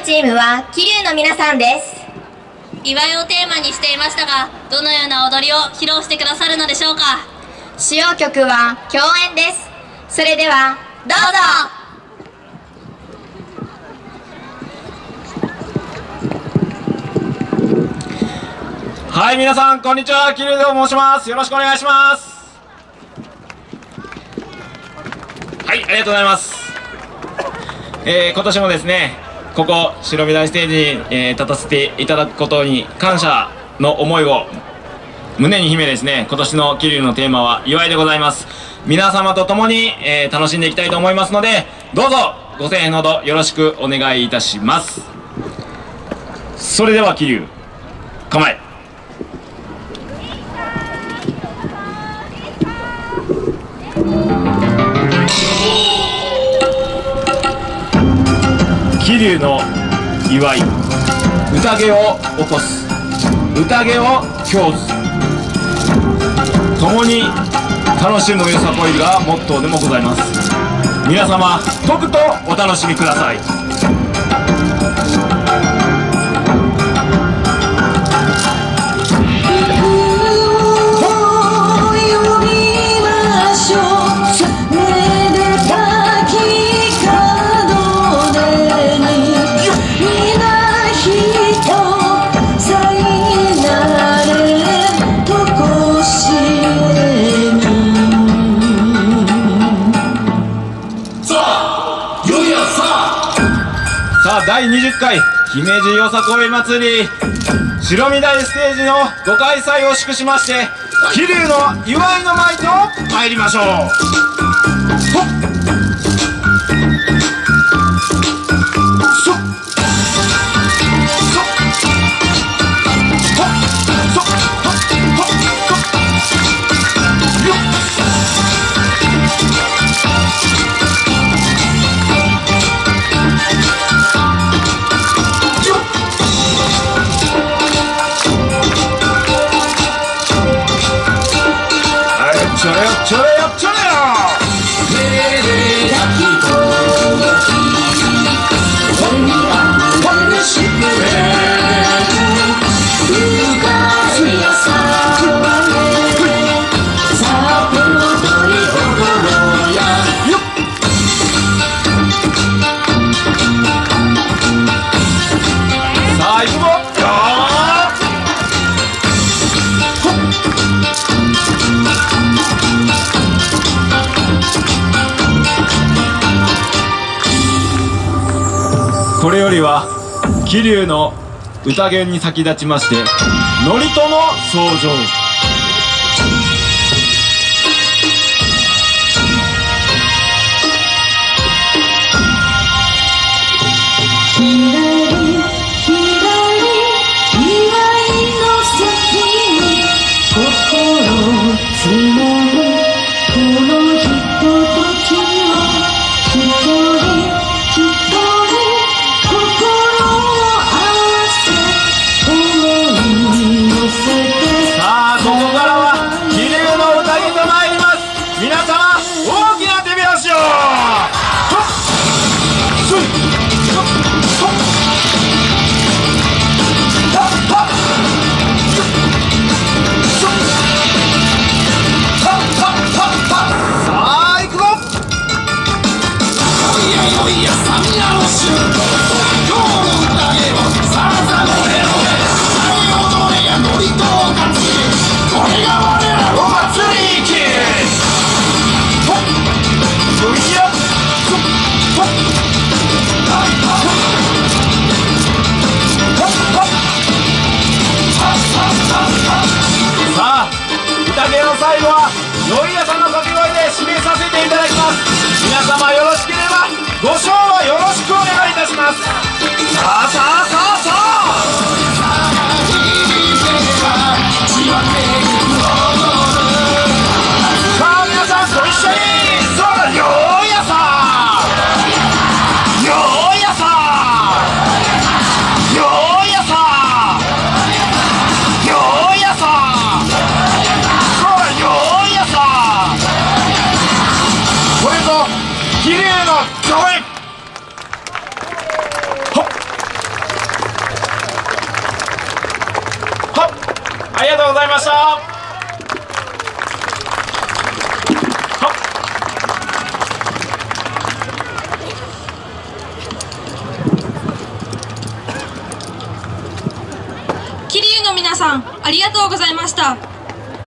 のチームは桐生の皆さんです祝いをテーマにしていましたがどのような踊りを披露してくださるのでしょうか？主要曲は共演ですそれではどうぞはい、皆さん、こんにちは。桐生と申します。よろしくお願いします。はい、ありがとうございます。えー、今年もですね、ここ、白身大ステージに、えー立たせていただくことに感謝の思いを胸に秘めですね、今年の桐生のテーマは祝いでございます。皆様と共に、えー楽しんでいきたいと思いますので、どうぞご声援のほどよろしくお願いいたします。それでは桐生、構え。桐生の祝い宴を起こす。宴を供ず共に楽しむよさこいがモットーでもございます。皆様とくとお楽しみください。さあ第20回姫路よさこい祭り。白身台ステージのご開催を祝しまして桐生の祝いの舞と参りましょう。ちこれよりは桐生の宴に先立ちまして祝詞の登場宴の最後は宵屋さんの掛け声で締めさせていただきます。皆様よろしければご賞はよろしくお願いいたします。さあさあさあ。りがとうございました。桐生の皆さんありがとうございました。